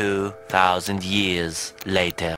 2,000 years later.